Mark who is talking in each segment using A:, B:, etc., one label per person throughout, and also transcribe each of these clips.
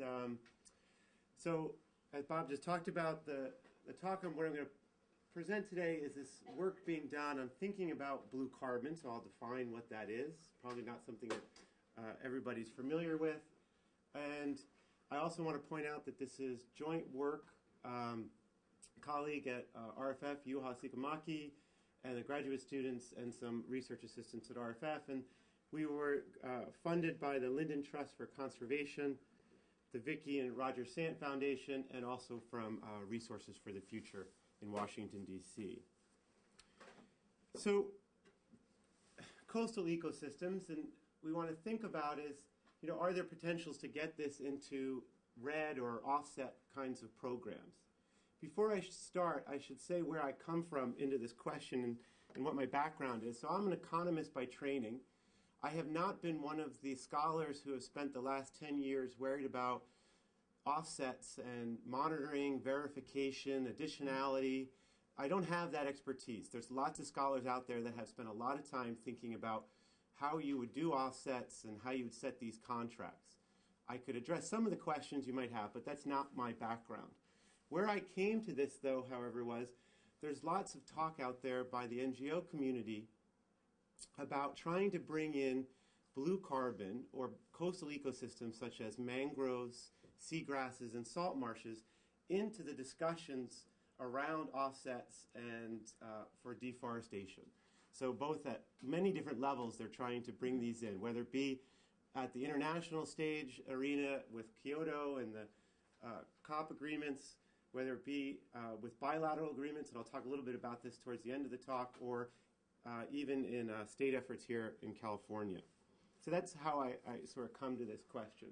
A: And um, so, as Bob just talked about, the, the talk on what I'm going to present today is this work being done on thinking about blue carbon. So I'll define what that is. Probably not something that uh, everybody's familiar with. And I also want to point out that this is joint work. Um, colleague at uh, RFF, Juha Siikamäki, and the graduate students and some research assistants at RFF. And we were uh, funded by the Linden Trust for Conservation, the Vicki and Roger Sant Foundation, and also from uh, Resources for the Future in Washington, D.C. So, coastal ecosystems, and we want to think about is, you know, are there potentials to get this into REDD or offset kinds of programs? Before I start, I should say where I come from into this question and, and what my background is. So, I'm an economist by training. I have not been one of the scholars who have spent the last 10 years worried about offsets and monitoring, verification, additionality. I don't have that expertise. There's lots of scholars out there that have spent a lot of time thinking about how you would do offsets and how you would set these contracts. I could address some of the questions you might have, but that's not my background. Where I came to this, though, however, was there's lots of talk out there by the NGO community about trying to bring in blue carbon or coastal ecosystems such as mangroves, seagrasses, and salt marshes into the discussions around offsets and uh, for deforestation. So, both at many different levels, they're trying to bring these in, whether it be at the international stage arena with Kyoto and the uh, COP agreements, whether it be uh, with bilateral agreements, and I'll talk a little bit about this towards the end of the talk, or uh, even in uh, state efforts here in California. So that's how I, I, sort of come to this question.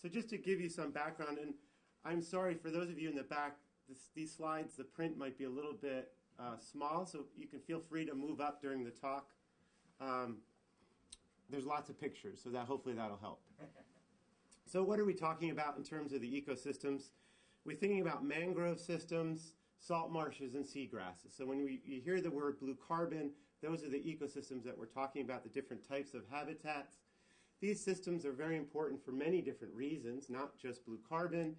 A: So just to give you some background, and I'm sorry for those of you in the back, this, these slides, the print might be a little bit uh, small, so you can feel free to move up during the talk. Um, there's lots of pictures, so that hopefully that'll help. So what are we talking about in terms of the ecosystems? We're thinking about mangrove systems, salt marshes, and seagrasses. So when we, you hear the word blue carbon, those are the ecosystems that we're talking about, the different types of habitats. These systems are very important for many different reasons, not just blue carbon.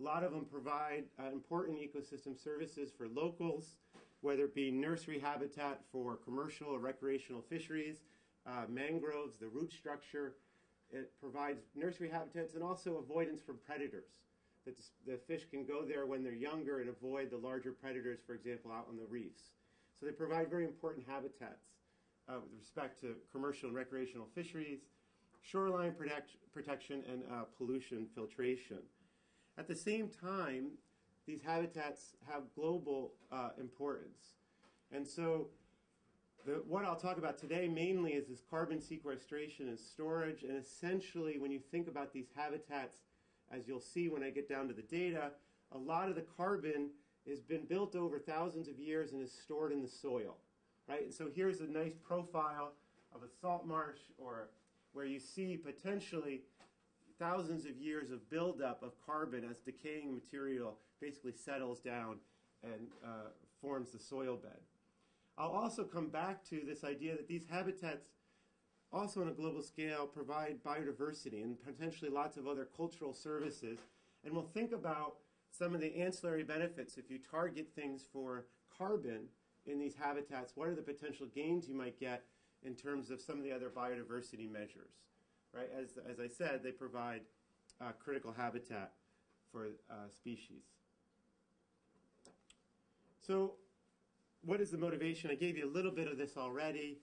A: A lot of them provide uh, important ecosystem services for locals, whether it be nursery habitat for commercial or recreational fisheries, uh, mangroves, the root structure. It provides nursery habitats and also avoidance from predators. That the fish can go there when they're younger and avoid the larger predators, for example, out on the reefs. So they provide very important habitats uh, with respect to commercial and recreational fisheries, shoreline protect- protection, and uh, pollution filtration. At the same time, these habitats have global uh, importance. And so the, what I'll talk about today mainly is this carbon sequestration and storage. And essentially, when you think about these habitats, as you'll see when I get down to the data, a lot of the carbon has been built over thousands of years and is stored in the soil. Right? And so here's a nice profile of a salt marsh or where you see potentially thousands of years of buildup of carbon as decaying material basically settles down and uh, forms the soil bed. I'll also come back to this idea that these habitats, also on a global scale, provide biodiversity and potentially lots of other cultural services. And we'll think about some of the ancillary benefits if you target things for carbon in these habitats. What are the potential gains you might get in terms of some of the other biodiversity measures? Right? As, as I said, they provide uh, critical habitat for uh, species. So what is the motivation? I gave you a little bit of this already.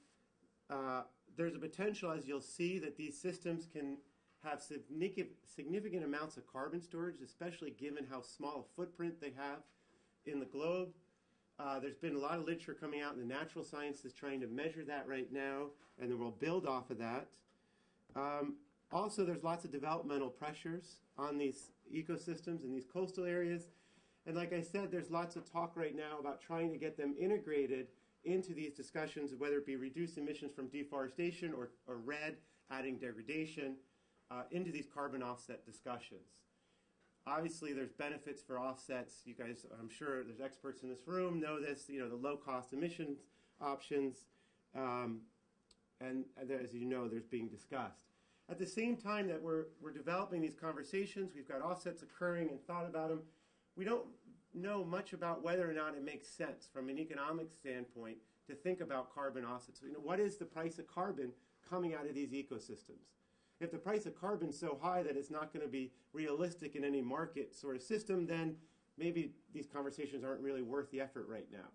A: Uh, there's a potential, as you'll see, that these systems can have significant, significant amounts of carbon storage, especially given how small a footprint they have in the globe. Uh, there's been a lot of literature coming out in the natural sciences trying to measure that right now, and then we'll build off of that. Um, also, there's lots of developmental pressures on these ecosystems in these coastal areas and like I said, there's lots of talk right now about trying to get them integrated into these discussions, whether it be reduced emissions from deforestation or, or REDD, adding degradation, uh, into these carbon offset discussions. Obviously, there's benefits for offsets. You guys, I'm sure there's experts in this room know this. You know the low cost emissions options, um, and as you know, there's being discussed. At the same time that we're, we're developing these conversations, we've got offsets occurring and thought about them, we don't know much about whether or not it makes sense from an economic standpoint to think about carbon offsets. You know, what is the price of carbon coming out of these ecosystems? If the price of carbon is so high that it's not going to be realistic in any market sort of system, then maybe these conversations aren't really worth the effort right now.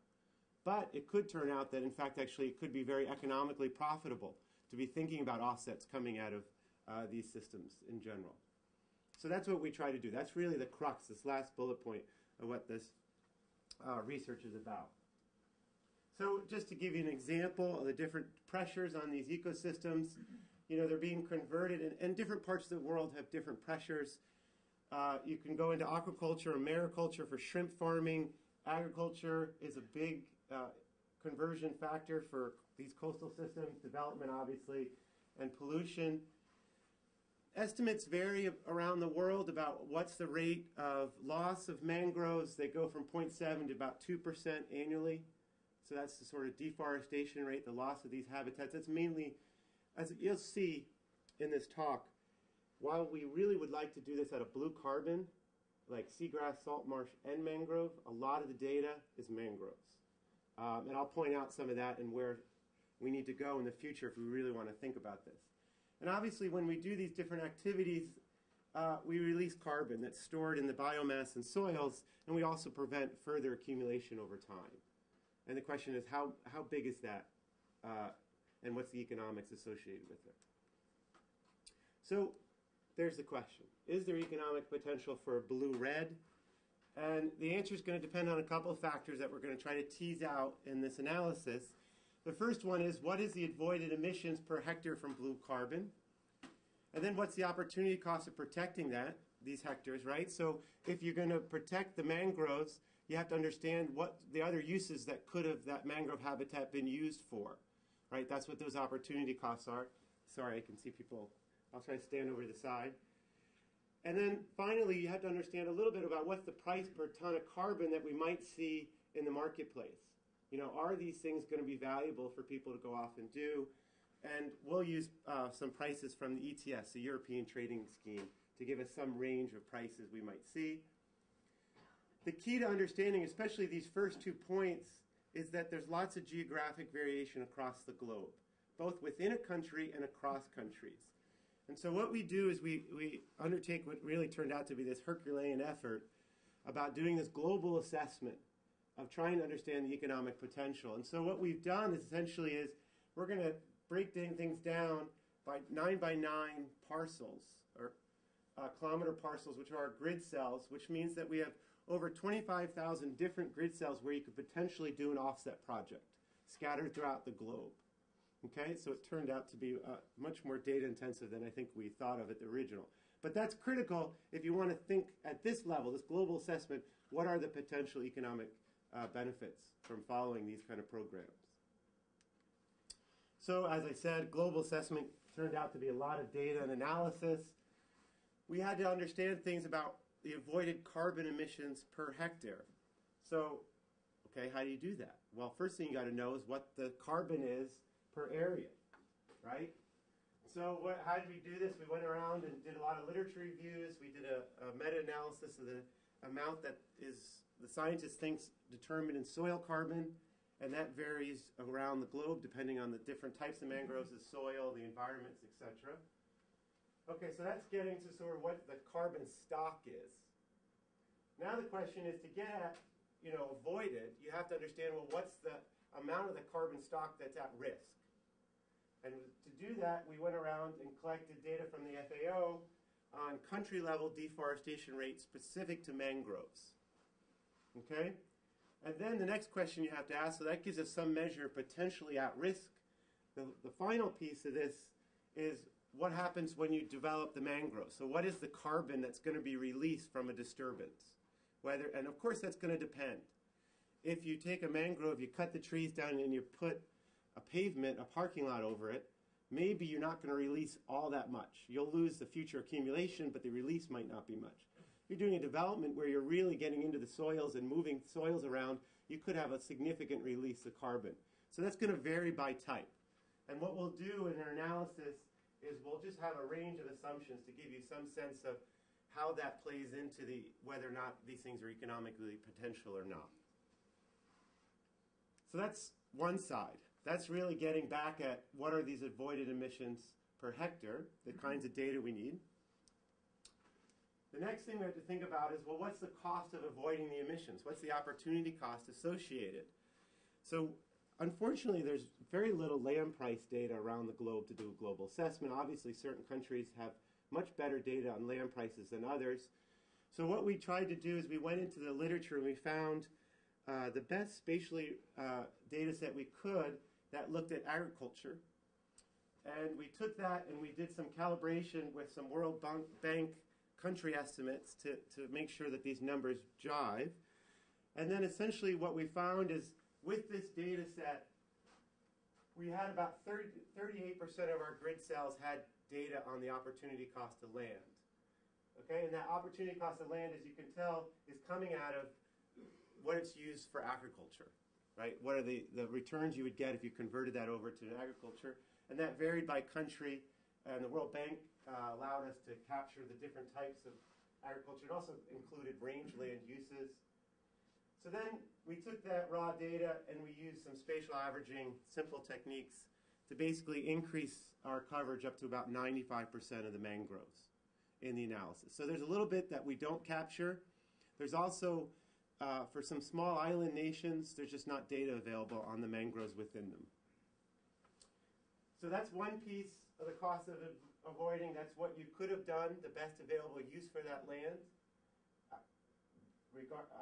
A: But it could turn out that, in fact, actually, it could be very economically profitable to be thinking about offsets coming out of uh, these systems in general. So that's what we try to do. That's really the crux, this last bullet point of what this uh, research is about. So just to give you an example of the different pressures on these ecosystems, you know, they're being converted, and, and different parts of the world have different pressures. Uh, you can go into aquaculture, mariculture for shrimp farming. Agriculture is a big uh, conversion factor for these coastal systems, development obviously, and pollution. Estimates vary around the world about what's the rate of loss of mangroves. They go from 0.7 to about 2% annually. So that's the sort of deforestation rate, the loss of these habitats. That's mainly, as you'll see in this talk, while we really would like to do this out of blue carbon, like seagrass, salt marsh, and mangrove, a lot of the data is mangroves. Um, and I'll point out some of that and where we need to go in the future if we really want to think about this. And obviously, when we do these different activities, uh, we release carbon that's stored in the biomass and soils, and we also prevent further accumulation over time. And the question is, how, how big is that, uh, and what's the economics associated with it? So there's the question. Is there economic potential for blue-REDD? And the answer is going to depend on a couple of factors that we're going to try to tease out in this analysis. The first one is what is the avoided emissions per hectare from blue carbon? And then what's the opportunity cost of protecting that, these hectares, right? So if you're going to protect the mangroves, you have to understand what the other uses that could have that mangrove habitat been used for, right? That's what those opportunity costs are. Sorry, I can see people. I'll try to stand over the side. And then finally, you have to understand a little bit about what's the price per ton of carbon that we might see in the marketplace. You know, are these things going to be valuable for people to go off and do? And we'll use uh, some prices from the ETS, the European Trading Scheme, to give us some range of prices we might see. The key to understanding, especially these first two points, is that there's lots of geographic variation across the globe, both within a country and across countries. And so what we do is we, we undertake what really turned out to be this Herculean effort about doing this global assessment of trying to understand the economic potential. And so what we've done essentially is we're going to break things down by nine by nine parcels or uh, kilometer parcels, which are our grid cells, which means that we have over 25,000 different grid cells where you could potentially do an offset project scattered throughout the globe. Okay, so it turned out to be uh, much more data intensive than I think we thought of at the original. But that's critical if you want to think at this level, this global assessment, what are the potential economic uh, benefits from following these kind of programs? So as I said, global assessment turned out to be a lot of data and analysis. We had to understand things about the avoided carbon emissions per hectare. So, okay, how do you do that? Well, first thing you got to know is what the carbon is per area, right? So what, how did we do this? We went around and did a lot of literature reviews. We did a, a meta-analysis of the amount that is the scientist thinks determined in soil carbon, and that varies around the globe depending on the different types of mangroves, the soil, the environments, etc. Okay, so that's getting to sort of what the carbon stock is. Now the question is to get you know, avoid it, you have to understand, well, what's the amount of the carbon stock that's at risk? And to do that, we went around and collected data from the FAO on country level deforestation rates specific to mangroves. Okay? And then the next question you have to ask, so that gives us some measure of potentially at risk. The, the final piece of this is what happens when you develop the mangrove. So what is the carbon that's going to be released from a disturbance? Whether, and of course that's going to depend. If you take a mangrove, you cut the trees down and you put a pavement, a parking lot over it, maybe you're not going to release all that much. You'll lose the future accumulation, but the release might not be much. You're doing a development where you're really getting into the soils and moving soils around, you could have a significant release of carbon. So that's going to vary by type. And what we'll do in our analysis is we'll just have a range of assumptions to give you some sense of how that plays into the whether or not these things are economically potential or not. So that's one side. That's really getting back at what are these avoided emissions per hectare, the kinds of data we need. The next thing we have to think about is well, what's the cost of avoiding the emissions? What's the opportunity cost associated? So, unfortunately, there's very little land price data around the globe to do a global assessment. Obviously, certain countries have much better data on land prices than others. So, what we tried to do is we went into the literature and we found uh, the best spatially uh, data set we could that looked at agriculture. And we took that and we did some calibration with some World Bank country estimates to, to make sure that these numbers jive. And then essentially what we found is with this data set, we had about 30, 38% of our grid cells had data on the opportunity cost of land. Okay, and that opportunity cost of land, as you can tell, is coming out of what it's used for agriculture, right? What are the, the returns you would get if you converted that over to agriculture? And that varied by country. And the World Bank uh, allowed us to capture the different types of agriculture. It also included rangeland uses. So then we took that raw data and we used some spatial averaging, simple techniques to basically increase our coverage up to about 95% of the mangroves in the analysis. So there's a little bit that we don't capture. There's also, uh, for some small island nations, there's just not data available on the mangroves within them. So that's one piece of the cost of avoiding. That's what you could have done, the best available use for that land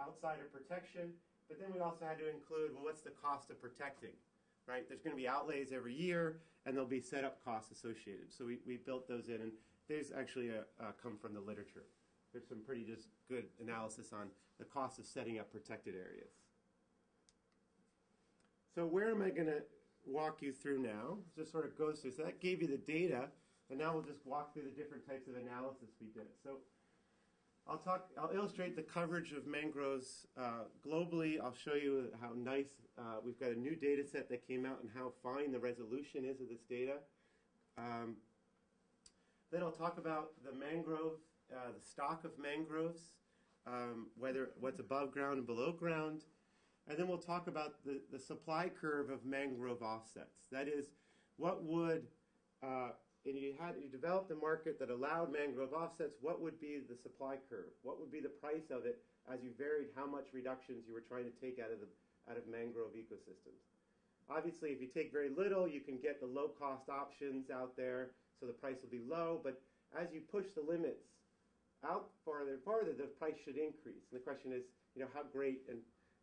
A: outside of protection. But then we also had to include, well, what's the cost of protecting? Right? There's going to be outlays every year, and there'll be setup costs associated. So we, we built those in, and there's actually a, uh, come from the literature. There's some pretty just good analysis on the cost of setting up protected areas. So where am I going to walk you through now? Just sort of goes through. So that gave you the data. And now we'll just walk through the different types of analysis we did. So I'll talk, I'll illustrate the coverage of mangroves uh, globally. I'll show you how nice, uh, we've got a new data set that came out and how fine the resolution is of this data. Um, then I'll talk about the mangrove, uh, the stock of mangroves, um, whether what's above ground and below ground. And then we'll talk about the, the supply curve of mangrove offsets. That is, what would uh, and you had you developed a market that allowed mangrove offsets, what would be the supply curve? What would be the price of it as you varied how much reductions you were trying to take out of the out of mangrove ecosystems? Obviously, if you take very little, you can get the low cost options out there, so the price will be low. But as you push the limits out farther and farther, the price should increase. And the question is, you know, how great and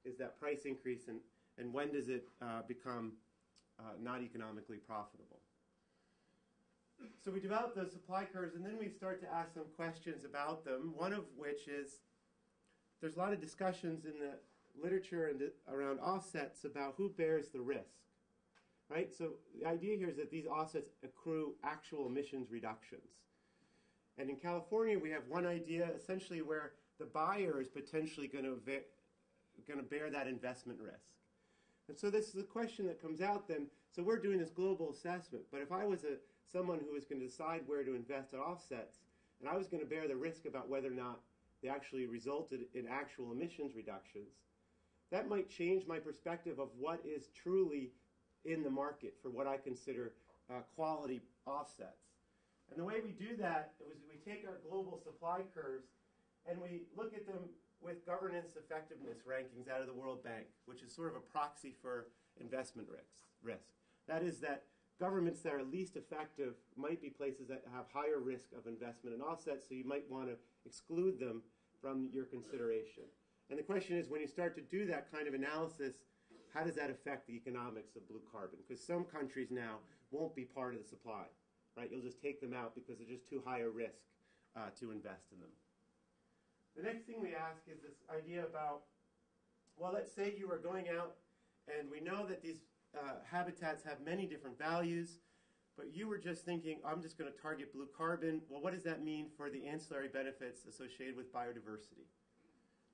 A: is that price increase, and and when does it uh, become uh, not economically profitable? So we develop those supply curves, and then we start to ask some questions about them. One of which is there's a lot of discussions in the literature and around offsets about who bears the risk, right? So the idea here is that these offsets accrue actual emissions reductions. And in California, we have one idea essentially where the buyer is potentially going to going to bear that investment risk. And so this is the question that comes out then. So we're doing this global assessment, but if I was a someone who was going to decide where to invest in offsets, and I was going to bear the risk about whether or not they actually resulted in actual emissions reductions, that might change my perspective of what is truly in the market for what I consider uh, quality offsets. And the way we do that is we take our global supply curves and we look at them with governance effectiveness rankings out of the World Bank, which is sort of a proxy for investment risk. risk. That is that governments that are least effective might be places that have higher risk of investment and offsets, so you might want to exclude them from your consideration. And the question is, when you start to do that kind of analysis, how does that affect the economics of blue carbon? Because some countries now won't be part of the supply, right? You'll just take them out because they're just too high a risk uh, to invest in them. The next thing we ask is this idea about, well, let's say you are going out and we know that these uh, habitats have many different values, but you were just thinking, I'm just going to target blue carbon. Well, what does that mean for the ancillary benefits associated with biodiversity?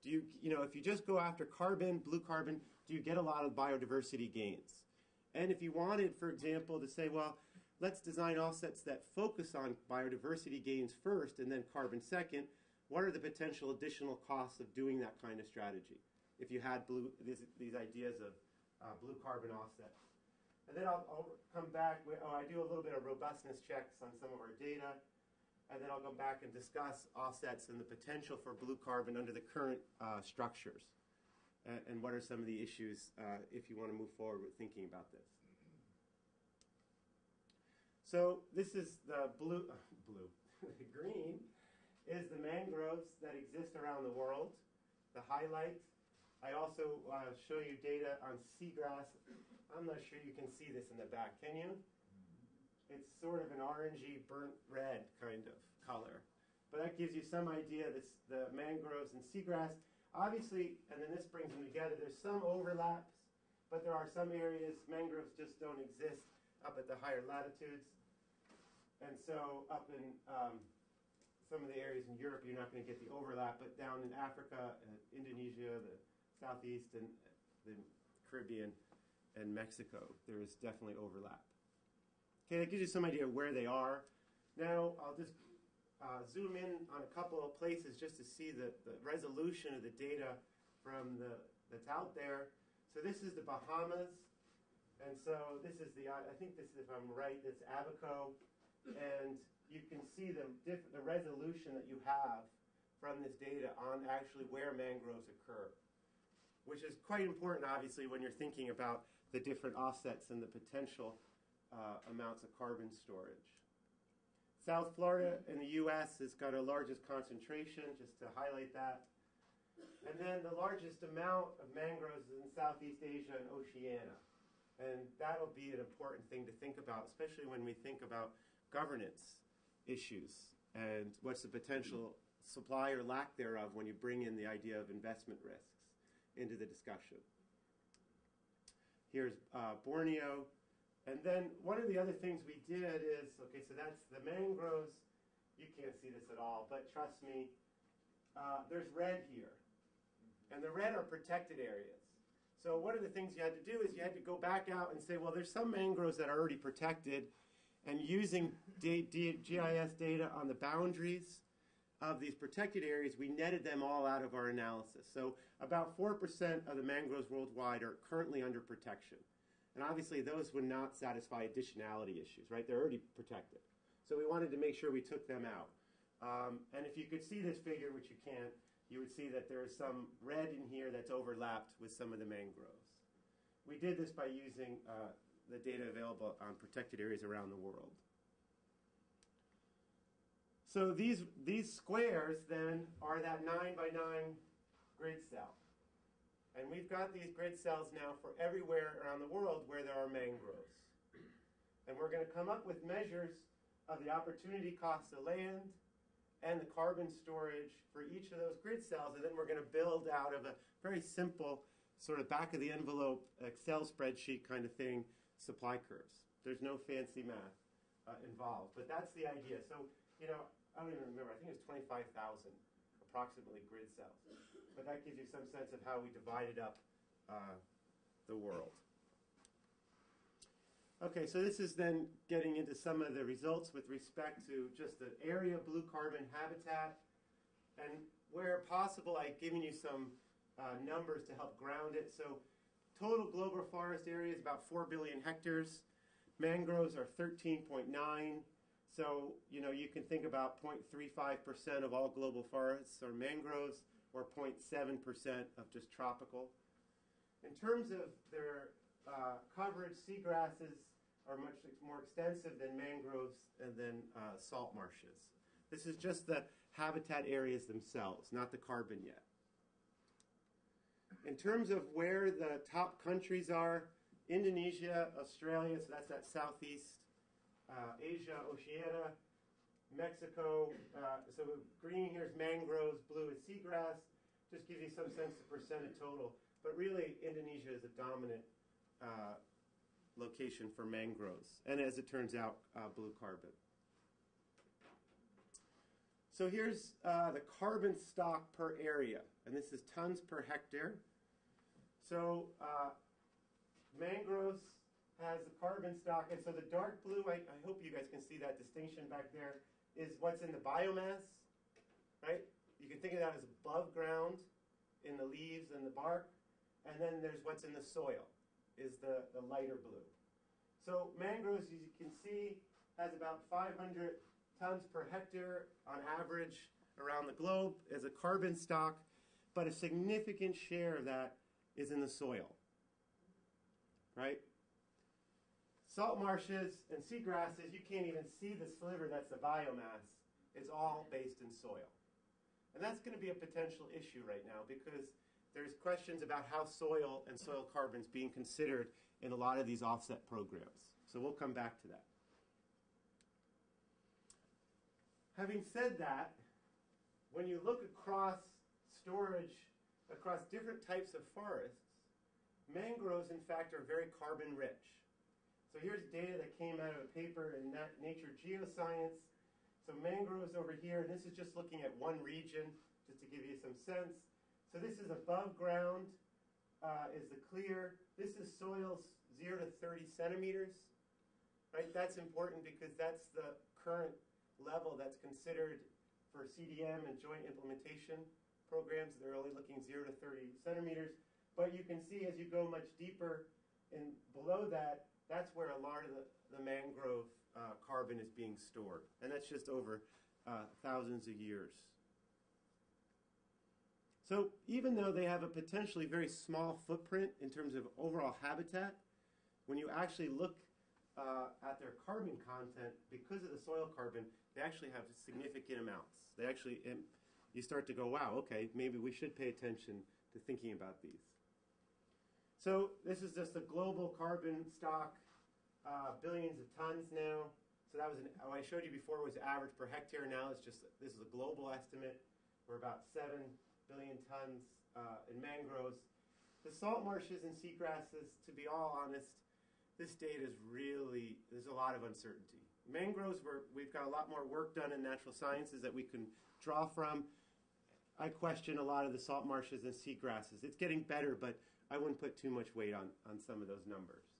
A: Do you, you know, if you just go after carbon, blue carbon, do you get a lot of biodiversity gains? And if you wanted, for example, to say, well, let's design offsets that focus on biodiversity gains first and then carbon second. What are the potential additional costs of doing that kind of strategy? If you had blue, these, these ideas of uh, blue carbon offsets. And then I'll, I'll come back, with, oh, I do a little bit of robustness checks on some of our data. And then I'll go back and discuss offsets and the potential for blue carbon under the current uh, structures. Uh, and what are some of the issues uh, if you want to move forward with thinking about this. So this is the blue, uh, blue, the green is the mangroves that exist around the world. The highlight. I also uh, show you data on seagrass. I'm not sure you can see this in the back. Can you? It's sort of an orangey, burnt red kind of color. But that gives you some idea that the mangroves and seagrass. Obviously, and then this brings them together, there's some overlaps, but there are some areas, mangroves just don't exist up at the higher latitudes. And so up in um, some of the areas in Europe, you're not going to get the overlap, but down in Africa, uh, Indonesia, the Southeast, and the Caribbean, and Mexico, there is definitely overlap. Okay, that gives you some idea of where they are. Now, I'll just uh, zoom in on a couple of places just to see the, the resolution of the data from the that's out there. So this is the Bahamas, and so this is the, I think this is, if I'm right, it's Abaco, and you can see the, the resolution that you have from this data on actually where mangroves occur, which is quite important, obviously, when you're thinking about the different offsets and the potential uh, amounts of carbon storage. South Florida in the U.S. has got a largest concentration, just to highlight that. And then the largest amount of mangroves is in Southeast Asia and Oceania. And that'll be an important thing to think about, especially when we think about governance issues and what's the potential supply or lack thereof when you bring in the idea of investment risks into the discussion. Here's uh, Borneo, and then one of the other things we did is, okay, so that's the mangroves. You can't see this at all, but trust me, uh, there's red here. And the red are protected areas. So one of the things you had to do is you had to go back out and say, well, there's some mangroves that are already protected. And using D D GIS data on the boundaries of these protected areas, we netted them all out of our analysis. So about 4% of the mangroves worldwide are currently under protection. And obviously, those would not satisfy additionality issues, right? They're already protected. So we wanted to make sure we took them out. Um, and if you could see this figure, which you can't, you would see that there is some red in here that's overlapped with some of the mangroves. We did this by using uh, the data available on protected areas around the world. So these, these squares then are that 9 by 9 grid cell. And we've got these grid cells now for everywhere around the world where there are mangroves. And we're going to come up with measures of the opportunity cost of land and the carbon storage for each of those grid cells. And then we're going to build out of a very simple, sort of back of the envelope Excel spreadsheet kind of thing, supply curves. There's no fancy math uh, involved. But that's the idea. So, you know, I don't even remember, I think it was 25,000 approximately grid cells but that gives you some sense of how we divided up uh, the world. Okay, so this is then getting into some of the results with respect to just the area blue carbon habitat. And where possible, I've given you some uh, numbers to help ground it. So total global forest area is about 4 billion hectares. Mangroves are 13.9. So, you know, you can think about 0.35% of all global forests are mangroves or 0.7% of just tropical. In terms of their uh, coverage, seagrasses are much more extensive than mangroves and then uh, salt marshes. This is just the habitat areas themselves, not the carbon yet. In terms of where the top countries are, Indonesia, Australia, so that's that southeast, uh, Asia, Oceania, Mexico, uh, so green here is mangroves, blue is seagrass. Just gives you some sense of percent of total. But really, Indonesia is a dominant uh, location for mangroves. And as it turns out, uh, blue carbon. So here's uh, the carbon stock per area. And this is tons per hectare. So uh, mangroves has the carbon stock, and so the dark blue, I, I hope you guys can see that distinction back there, is what's in the biomass, right? You can think of that as above ground in the leaves and the bark, and then there's what's in the soil, is the, the lighter blue. So mangroves, as you can see, has about 500 tons per hectare on average around the globe as a carbon stock, but a significant share of that is in the soil. Right? Salt marshes and seagrasses, you can't even see the sliver that's the biomass. It's all based in soil. And that's going to be a potential issue right now because there's questions about how soil and soil carbon is being considered in a lot of these offset programs. So we'll come back to that. Having said that, when you look across storage across different types of forests, mangroves, in fact, are very carbon rich. So here's data that came out of a paper in Nature Geoscience. So mangroves over here, and this is just looking at one region, just to give you some sense. So this is above ground, uh, is the clear. This is soils 0 to 30 centimeters. Right? That's important because that's the current level that's considered for CDM and joint implementation programs. They're only looking 0 to 30 centimeters. But you can see as you go much deeper and below that, that's where a lot of the, the mangrove uh, carbon is being stored. And that's just over uh, thousands of years. So even though they have a potentially very small footprint in terms of overall habitat, when you actually look uh, at their carbon content, because of the soil carbon, they actually have significant amounts. They actually, you start to go, wow, okay, maybe we should pay attention to thinking about these. So this is just the global carbon stock, uh, billions of tons now. So that was an, what I showed you before was average per hectare. Now it's just, this is a global estimate. We're about 7 billion tons uh, in mangroves. The salt marshes and seagrasses, to be all honest, this data is really, there's a lot of uncertainty. Mangroves, we we've got a lot more work done in natural sciences that we can draw from. I question a lot of the salt marshes and seagrasses. It's getting better, but I wouldn't put too much weight on, on some of those numbers.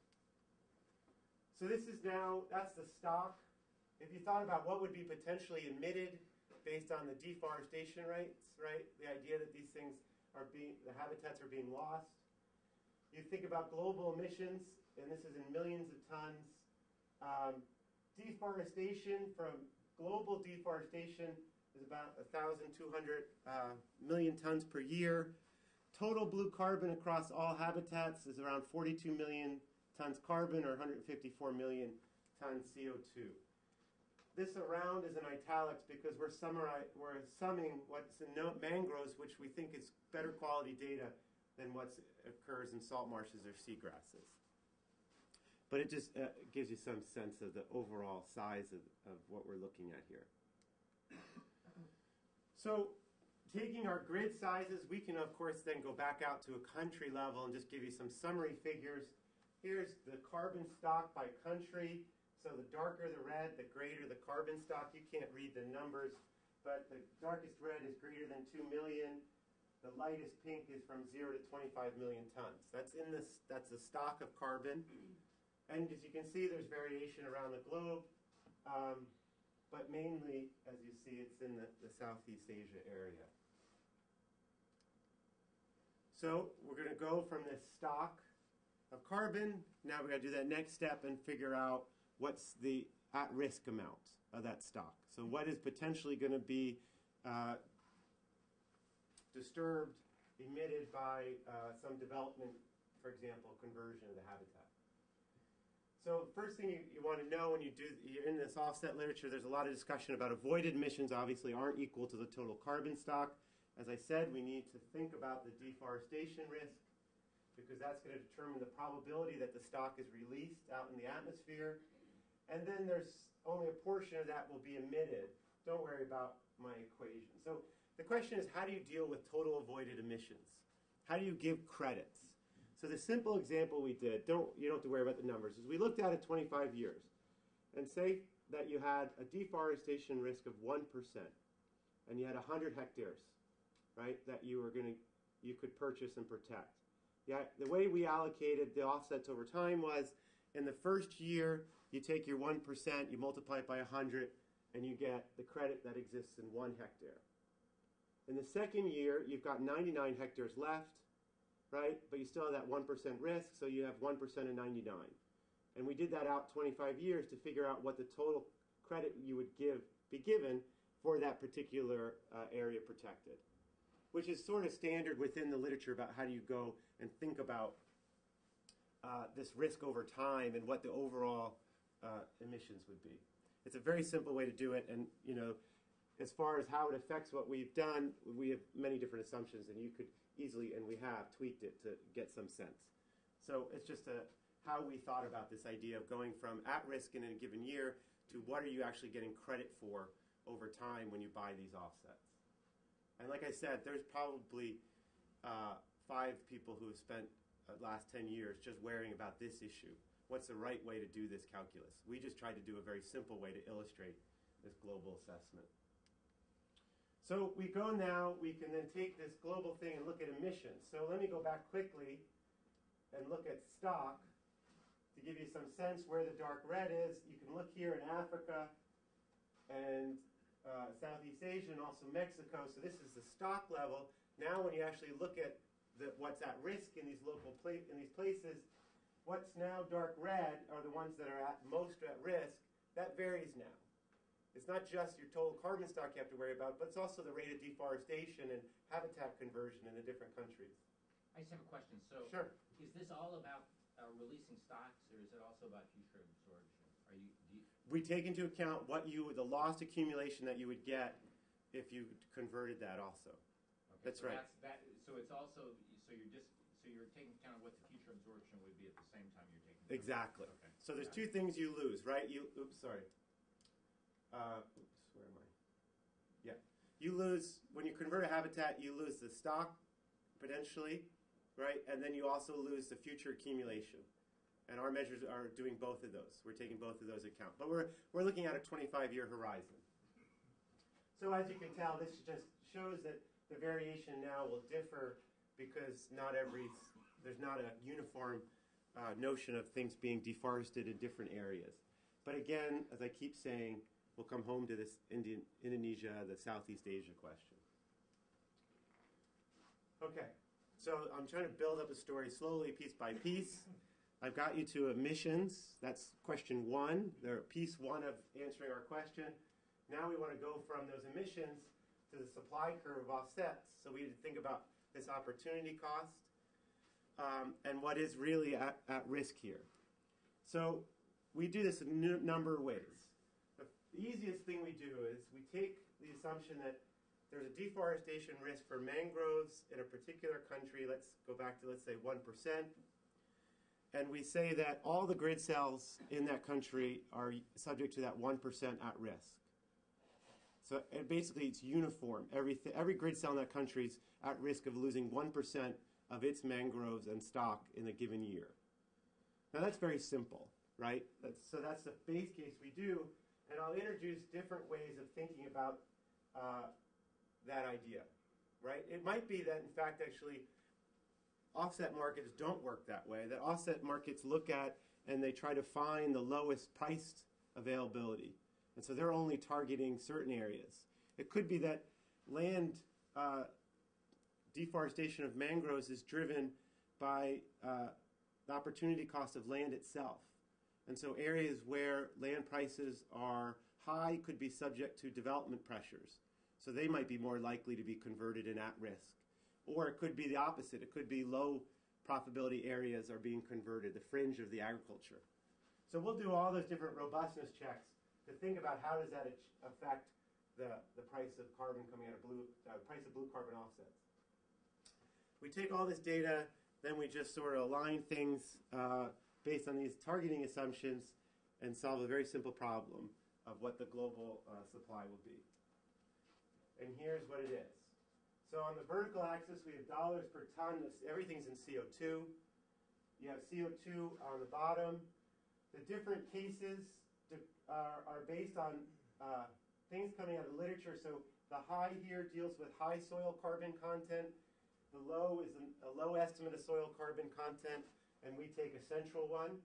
A: So this is now, that's the stock. If you thought about what would be potentially emitted based on the deforestation rates, right? The idea that these things are being, the habitats are being lost. You think about global emissions, and this is in millions of tons. Um, deforestation from global deforestation is about 1,200 uh, million tons per year. Total blue carbon across all habitats is around 42 million tons carbon or 154 million tons CO2. This around is in italics because we're, we're summing what's in mangroves, which we think is better quality data than what occurs in salt marshes or seagrasses. But it just uh, gives you some sense of the overall size of, of what we're looking at here. So taking our grid sizes, we can of course then go back out to a country level and just give you some summary figures. Here's the carbon stock by country. So the darker the red, the greater the carbon stock. You can't read the numbers, but the darkest red is greater than 2 million. The lightest pink is from 0 to 25 million tons. That's in this that's the stock of carbon. And as you can see, there's variation around the globe, um, but mainly, as you see, it's in the, the Southeast Asia area. So we're going to go from this stock of carbon. Now we've got to do that next step and figure out what's the at-risk amount of that stock. So what is potentially going to be uh, disturbed, emitted by uh, some development, for example, conversion of the habitat. So first thing you, you want to know when you do, you're in this offset literature, there's a lot of discussion about avoided emissions obviously aren't equal to the total carbon stock. As I said, we need to think about the deforestation risk because that's going to determine the probability that the stock is released out in the atmosphere. And then there's only a portion of that will be emitted. Don't worry about my equation. So the question is, how do you deal with total avoided emissions? How do you give credits? So the simple example we did, don't you don't have to worry about the numbers, is we looked at it 25 years and say that you had a deforestation risk of 1% and you had 100 hectares, right, that you were going to you could purchase and protect. Yeah, the way we allocated the offsets over time was in the first year, you take your 1%, you multiply it by 100, and you get the credit that exists in one hectare. In the second year, you've got 99 hectares left, right? But you still have that 1% risk, so you have 1% of 99. And we did that out 25 years to figure out what the total credit you would give be given for that particular uh, area protected, which is sort of standard within the literature about how do you go and think about uh, this risk over time and what the overall uh, emissions would be. It's a very simple way to do it, and you know, as far as how it affects what we've done, we have many different assumptions, and you could easily, and we have tweaked it to get some sense. So it's just a how we thought about this idea of going from at risk in a given year to what are you actually getting credit for over time when you buy these offsets. And like I said, there's probably uh, five people who have spent the last 10 years just worrying about this issue. What's the right way to do this calculus? We just tried to do a very simple way to illustrate this global assessment. So we go now, we can then take this global thing and look at emissions. So let me go back quickly and look at stock to give you some sense where the dark red is. You can look here in Africa and uh, Southeast Asia and also Mexico. So this is the stock level. Now when you actually look at the, what's at risk in these local pla- in these places, what's now dark red are the ones that are at most at risk. That varies now. It's not just your total carbon stock you have to worry about, but it's also the rate of deforestation and habitat conversion in the different countries.
B: I just have a question. So,
A: Sure.
B: is this all about uh, releasing stocks, or is it also about future absorption? Are you, do you,
A: We take into account what you, the lost accumulation that you would get if you converted that also.
B: okay,
A: That's
B: so
A: right.
B: That's, that, so it's also, so you're just, so you're taking account of what the future absorption would be at the same time you're taking.
A: Exactly.
B: Okay.
A: So there's two things you lose, right? You, oops, sorry. Uh, oops, where am I? Yeah. You lose, when you convert a habitat, you lose the stock potentially, right? And then you also lose the future accumulation. And our measures are doing both of those. We're taking both of those account. But we're, we're looking at a 25 year horizon. So as you can tell, this just shows that the variation now will differ because not every, there's not a uniform uh, notion of things being deforested in different areas. But again, as I keep saying, we'll come home to this Indian, Indonesia, the Southeast Asia question. Okay, so I'm trying to build up a story slowly, piece by piece. I've got you to emissions. That's question one. They're piece one of answering our question. Now we want to go from those emissions to the supply curve of offsets. So we need to think about this opportunity cost um, and what is really at, at risk here. So we do this in a number of ways. The easiest thing we do is we take the assumption that there's a deforestation risk for mangroves in a particular country. Let's go back to, let's say, 1%. And we say that all the grid cells in that country are subject to that 1% at risk. So it basically, it's uniform. Every, every grid cell in that country is at risk of losing 1% of its mangroves and stock in a given year. Now that's very simple, right? That's, so that's the base case we do, and I'll introduce different ways of thinking about uh, that idea, right? It might be that, in fact, actually, offset markets don't work that way. That offset markets look at and they try to find the lowest priced availability, and so they're only targeting certain areas. It could be that land uh, deforestation of mangroves is driven by uh, the opportunity cost of land itself. And so areas where land prices are high could be subject to development pressures. So they might be more likely to be converted and at risk. Or it could be the opposite. It could be low profitability areas are being converted, the fringe of the agriculture. So we'll do all those different robustness checks to think about how does that affect the, the price of carbon coming out of blue, uh, price of blue carbon offsets. We take all this data, then we just sort of align things uh, based on these targeting assumptions and solve a very simple problem of what the global uh, supply will be. And here's what it is. So on the vertical axis, we have dollars per ton. Everything's in CO2. You have CO2 on the bottom. The different cases are, based on uh, things coming out of the literature. So the high here deals with high soil carbon content. The low is a low estimate of soil carbon content, and we take a central one.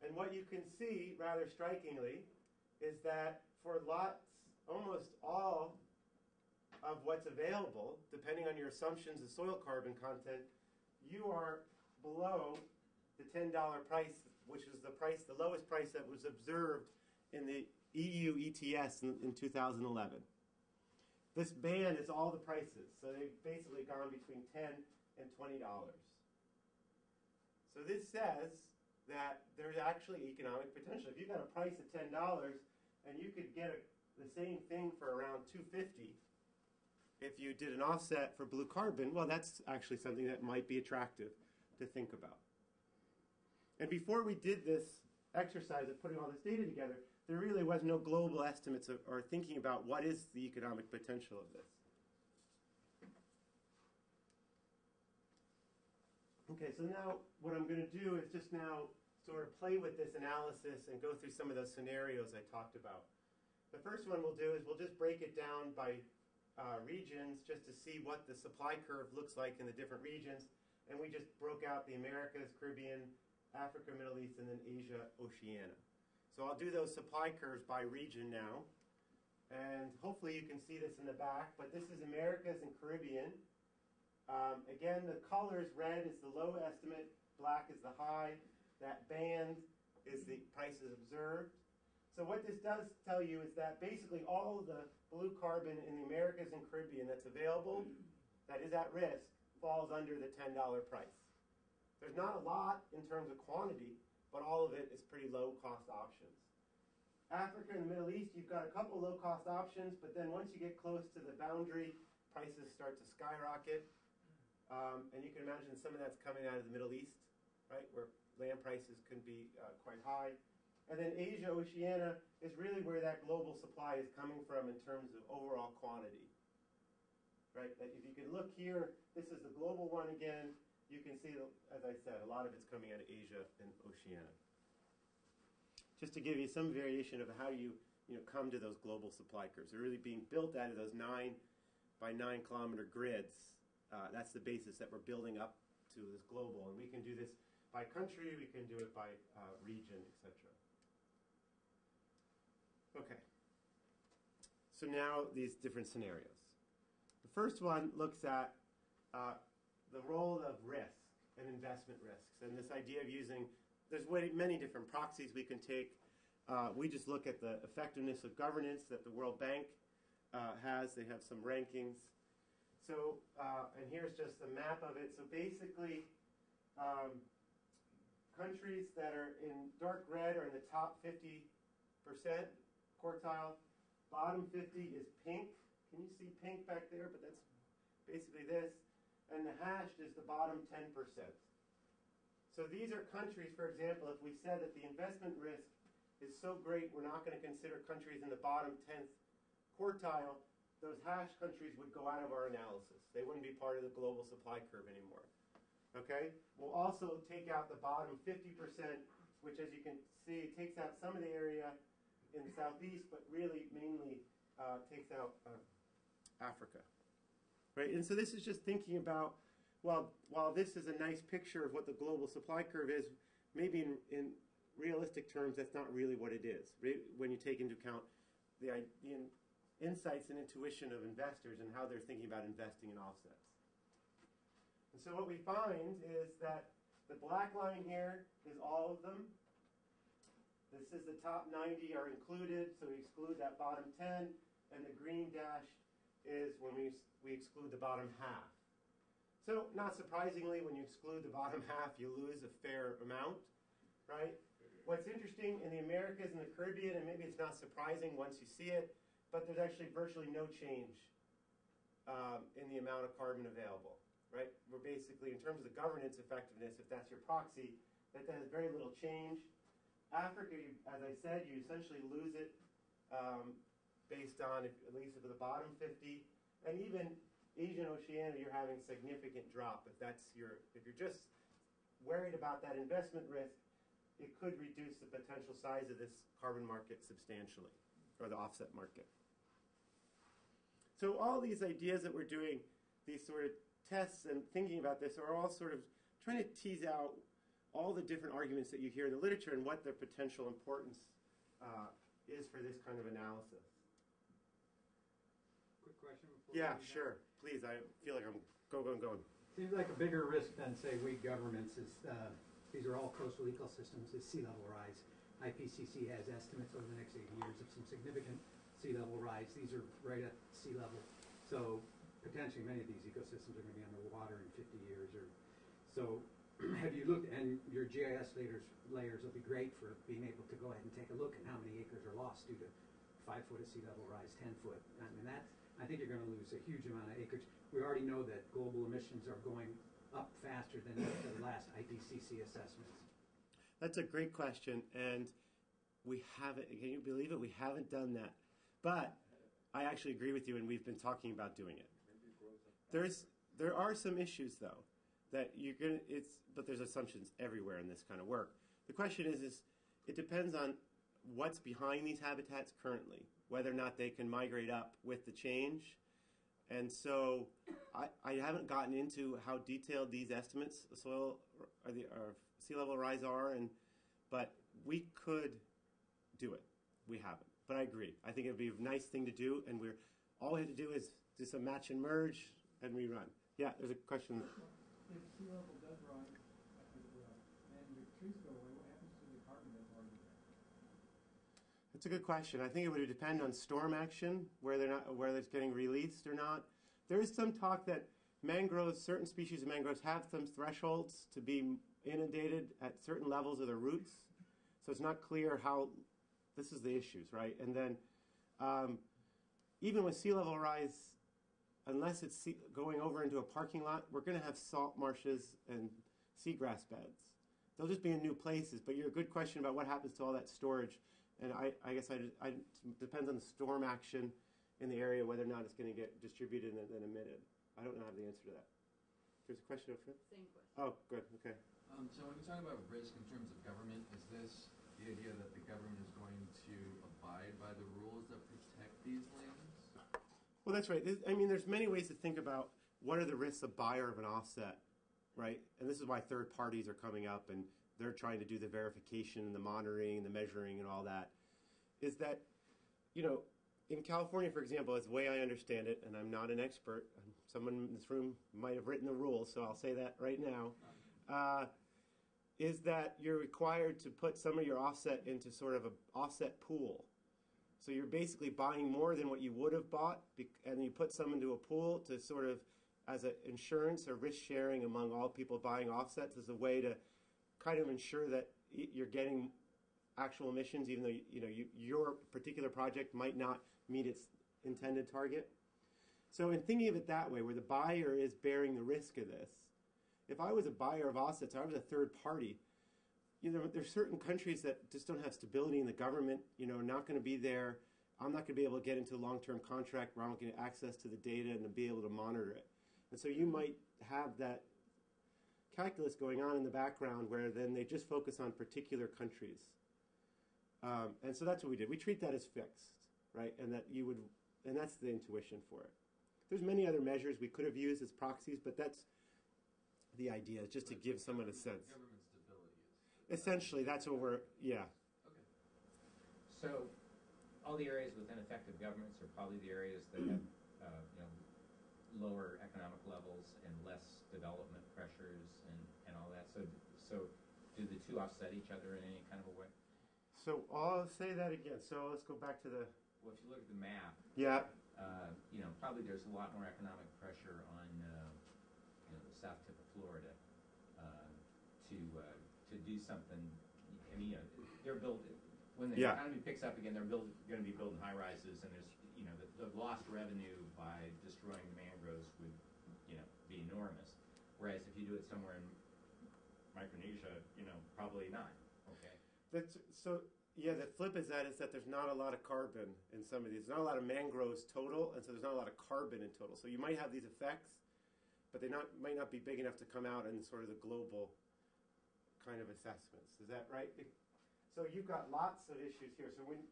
A: And what you can see, rather strikingly, is that for lots, almost all of what's available, depending on your assumptions of soil carbon content, you are below the $10 price, which is the price, the lowest price that was observed in the EU ETS in, in 2011. This band is all the prices, so they've basically gone between 10 and $20. So this says that there's actually economic potential. If you've got a price of $10 and you could get a, the same thing for around 250 if you did an offset for blue carbon, well, that's actually something that might be attractive to think about. And before we did this exercise of putting all this data together, there really was no global estimates of, or thinking about what is the economic potential of this. Okay, so now what I'm going to do is just now sort of play with this analysis and go through some of those scenarios I talked about. The first one we'll do is we'll just break it down by uh, regions just to see what the supply curve looks like in the different regions. And we just broke out the Americas, Caribbean, Africa, Middle East, and then Asia, Oceania. So I'll do those supply curves by region now. And hopefully you can see this in the back, but this is Americas and Caribbean. Um, again, the colors, red is the low estimate, black is the high. That band is the prices observed. So what this does tell you is that basically all the blue carbon in the Americas and Caribbean that's available, that is at risk, falls under the $10 price. There's not a lot in terms of quantity, but all of it is pretty low cost options. Africa and the Middle East, you've got a couple low cost options, but then once you get close to the boundary, prices start to skyrocket. Um, and you can imagine some of that's coming out of the Middle East, right, where land prices can be uh, quite high. And then Asia, Oceania is really where that global supply is coming from in terms of overall quantity. Right? That if you can look here, this is the global one again. You can see, as I said, a lot of it's coming out of Asia and Oceania. Just to give you some variation of how you, you know, come to those global supply curves. They're really being built out of those nine by nine kilometer grids uh, that's the basis that we're building up to this global. And we can do this by country, we can do it by uh, region, etc. Okay. So now these different scenarios. The first one looks at uh, the role of risk and investment risks, and this idea of using, there's many different proxies we can take. Uh, we just look at the effectiveness of governance that the World Bank uh, has. They have some rankings. So, uh, and here's just a map of it. So basically, um, countries that are in dark red are in the top 50% quartile. Bottom 50 is pink. Can you see pink back there? But that's basically this. And the hashed is the bottom 10%. So these are countries, for example, if we said that the investment risk is so great, we're not going to consider countries in the bottom 10th quartile, those hash countries would go out of our analysis. They wouldn't be part of the global supply curve anymore. Okay? We'll also take out the bottom 50%, which as you can see, takes out some of the area in the southeast, but really mainly uh, takes out uh, Africa. Right? And so this is just thinking about, well, while this is a nice picture of what the global supply curve is, maybe in, in realistic terms, that's not really what it is. When you take into account the, the insights and intuition of investors and how they're thinking about investing in offsets. And so what we find is that the black line here is all of them. This is the top 90 are included, so we exclude that bottom 10, and the green dash is when we, we exclude the bottom half. So not surprisingly, when you exclude the bottom half, you lose a fair amount, right? What's interesting in the Americas and the Caribbean, and maybe it's not surprising once you see it, but there's actually virtually no change um, in the amount of carbon available, right? We're basically, in terms of the governance effectiveness, if that's your proxy, that has very little change. Africa, as I said, you essentially lose it um, based on, at least the bottom 50, and even Asian Oceania, you're having significant drop. If that's your, if you're just worried about that investment risk, it could reduce the potential size of this carbon market substantially, or the offset market. So all these ideas that we're doing, these sort of tests and thinking about this, are all sort of trying to tease out all the different arguments that you hear in the literature and what their potential importance uh, is for this kind of analysis.
C: Quick question before.
A: Yeah,
C: we do that.
A: sure. Please, I feel like I'm going, going going.
C: Seems like a bigger risk than, say, weak governments is, uh, these are all coastal ecosystems, is sea level rise. IPCC has estimates over the next eighty years of some significant sea level rise. These are right at sea level. So potentially many of these ecosystems are gonna be underwater in fifty years or, so have you looked, and your GIS layers, layers will be great for being able to go ahead and take a look at how many acres are lost due to five foot of sea level rise, ten foot. I mean, that's, I think you're gonna lose a huge amount of acreage. We already know that global emissions are going up faster than the last IPCC assessments.
A: That's a great question, and we haven't. Can you believe it? We haven't done that, but I actually agree with you, and we've been talking about doing it. There's there are some issues though that you're gonna. It's but there's assumptions everywhere in this kind of work. The question is, is it depends on what's behind these habitats currently, whether or not they can migrate up with the change. And so I, I haven't gotten into how detailed these estimates of soil or the or sea level rise are, and but we could do it. We haven't, but I agree. I think it'd be a nice thing to do, and we're all we have to do is do some match and merge and rerun. Yeah, there's a question.
D: If sea level does rise, uh, and the trees go away, what happens to the carbon that's already there?
A: That's a good question. I think it would depend on storm action, where they're not, whether it's getting released or not. There is some talk that mangroves, certain species of mangroves, have some thresholds to be inundated at certain levels of their roots. So it's not clear how. This is the issues, right? And then, um, even with sea level rise, unless it's sea, going over into a parking lot, we're going to have salt marshes and seagrass beds. They'll just be in new places. But you're a good question about what happens to all that storage. And I, I guess I, I, depends on the storm action in the area whether or not it's going to get distributed and then emitted. I don't know the answer to that. There's a question up front.
E: Same question.
A: Oh, good. Okay.
F: Um, so when you talk about risk in terms of government, is this the idea that the government is going to abide by the rules that protect these lands?
A: Well, that's right. I mean, there's many ways to think about what are the risks of buyer of an offset, right? And this is why third parties are coming up and they're trying to do the verification and the monitoring and the measuring and all that. Is that, you know, in California, for example, as the way I understand it, and I'm not an expert, someone in this room might have written the rules, so I'll say that right now, uh, is that you're required to put some of your offset into sort of an offset pool. So you're basically buying more than what you would have bought, and you put some into a pool to sort of as an insurance or risk sharing among all people buying offsets as a way to kind of ensure that you're getting actual emissions, even though you, know you, your particular project might not meet its intended target. So in thinking of it that way, where the buyer is bearing the risk of this, if I was a buyer of offsets, I was a third party you know, there's certain countries that just don't have stability in the government, you know, not going to be there. I'm not going to be able to get into a long-term contract where I'm going to get access to the data and to be able to monitor it. And so you might have that calculus going on in the background where then they just focus on particular countries. Um, and so that's what we did. We treat that as fixed, right? And that you would, and that's the intuition for it. There's many other measures we could have used as proxies, but that's the idea, just to give someone a sense.
F: Government stability is.
A: Essentially, that's what we're, yeah.
F: Okay.
B: So, all the areas with ineffective governments are probably the areas that have, uh, you know, lower economic levels and less development pressures and, and all that. So, so do the two offset each other in any kind of a way?
A: So I'll say that again. So let's go back to the,
B: Well, if you look at the map,
A: yeah,
B: uh, you know, probably there's a lot more economic pressure on, uh, you know, the south tip of Florida do something. I mean, you know, they're building when the
A: Yeah.
B: economy picks up again. They're to be building high rises, and there's you know the, the lost revenue by destroying the mangroves would you know be enormous. Whereas if you do it somewhere in Micronesia, you know, probably not. Okay.
A: that's, so yeah, the flip is that is that there's not a lot of carbon in some of these. There's not a lot of mangroves total, and so there's not a lot of carbon in total. So you might have these effects, but they not might not be big enough to come out in sort of the global kind of assessments. Is that right? So you've got lots of issues here. So when,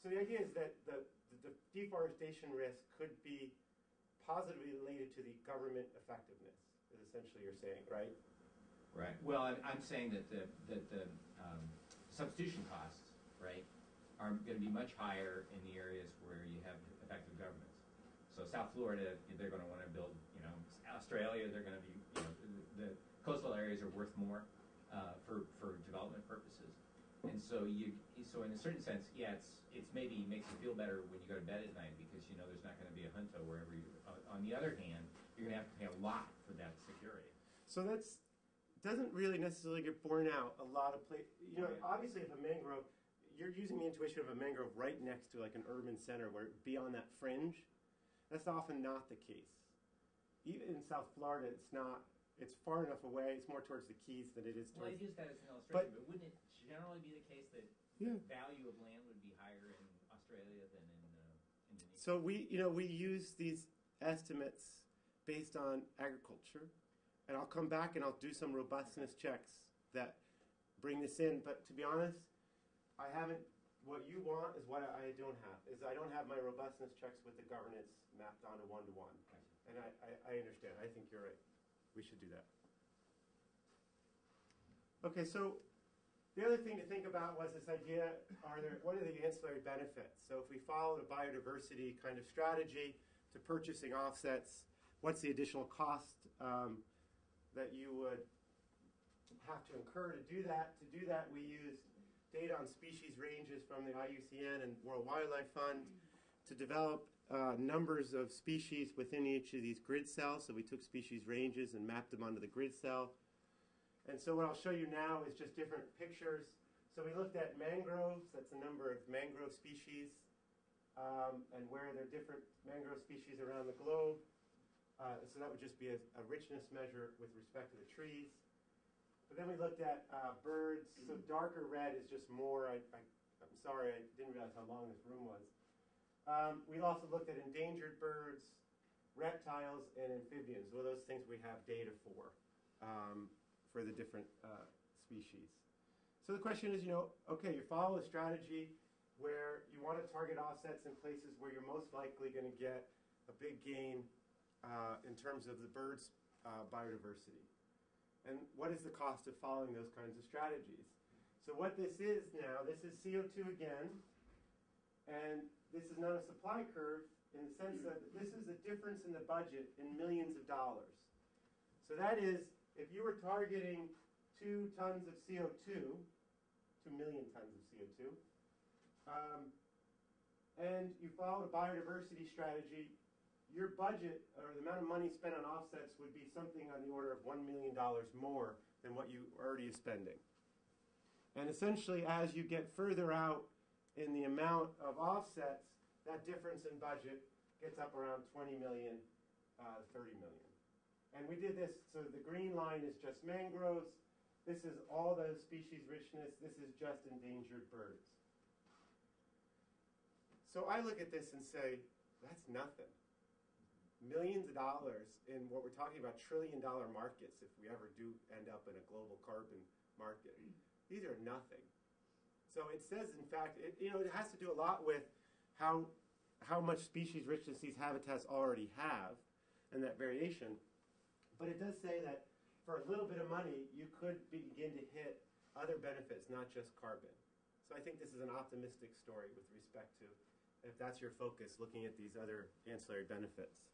A: so the idea is that the, the, deforestation risk could be positively related to the government effectiveness. Is essentially you're saying, right?
B: Right, well, I'm, saying that the, that the, um, substitution costs, right, are gonna be much higher in the areas where you have effective governments. So South Florida, they're gonna wanna build, you know, Australia, they're gonna be, you know, the coastal areas are worth more, uh, for, for development purposes. And so you, so in a certain sense, yeah, it's, it's maybe makes you feel better when you go to bed at night because you know there's not gonna be a junto wherever you, uh, on the other hand, you're gonna have to pay a lot for that security.
A: So that's doesn't really necessarily get borne out a lot of place. You know, obviously, if a mangrove, you're using the intuition of a mangrove right next to like an urban center, where beyond that fringe, that's often not the case. Even in South Florida, it's not. It's far enough away. It's more towards the Keys than it is
B: Well, I
A: towards.
B: use that as an illustration,
A: But-
B: wouldn't it generally be the case that
A: Yeah.
B: value of land would be higher in Australia than in uh, Indonesia?
A: So we, you know, we use these estimates based on agriculture, and I'll come back and I'll do some robustness checks that bring this in. But to be honest, I haven't. What you want is what I don't have. Is I don't have my robustness checks with the governance mapped onto one to one. And I, I, I understand. I think you're right. We should do that. Okay, so the other thing to think about was this idea: Are there what are the ancillary benefits? So if we follow the biodiversity kind of strategy to purchasing offsets, what's the additional cost um, that you would have to incur to do that? To do that, we used data on species ranges from the IUCN and World Wildlife Fund to develop uh, numbers of species within each of these grid cells. So we took species ranges and mapped them onto the grid cell. And so what I'll show you now is just different pictures. So we looked at mangroves, that's the number of mangrove species, um, and where there are different mangrove species around the globe. Uh, so that would just be a, a richness measure with respect to the trees. But then we looked at uh, birds. So darker red is just more. I, I, I'm sorry, I didn't realize how long this room was. Um, we also looked at endangered birds, reptiles, and amphibians. Well, those things we have data for, um, for the different uh, species. So the question is, you know, okay, you follow a strategy where you want to target offsets in places where you're most likely going to get a big gain uh, in terms of the birds' uh, biodiversity. And what is the cost of following those kinds of strategies? So what this is now, this is CO2 again, and this is not a supply curve in the sense that this is the difference in the budget in millions of dollars. So that is, if you were targeting two tons of CO2, two million tons of CO2, um, and you followed a biodiversity strategy, your budget or the amount of money spent on offsets would be something on the order of $1 million more than what you already are spending. And essentially, as you get further out in the amount of offsets, that difference in budget gets up around 20 million, uh, 30 million. And we did this, so the green line is just mangroves. This is all the species richness. This is just endangered birds. So I look at this and say, that's nothing. Millions of dollars in what we're talking about trillion dollar markets if we ever do end up in a global carbon market. These are nothing. So it says, in fact, it, you know, it has to do a lot with how, how much species richness these habitats already have and that variation. But it does say that for a little bit of money, you could begin to hit other benefits, not just carbon. So I think this is an optimistic story with respect to if that's your focus, looking at these other ancillary benefits.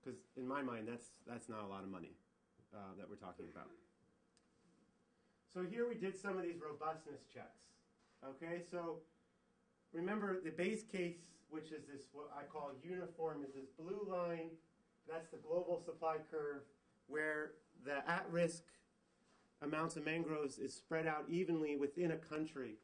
A: Because in my mind, that's, that's not a lot of money uh, that we're talking about. So here we did some of these robustness checks. Okay, so remember the base case, which is this what I call uniform, is this blue line. That's the global supply curve where the at-risk amounts of mangroves is spread out evenly within a country.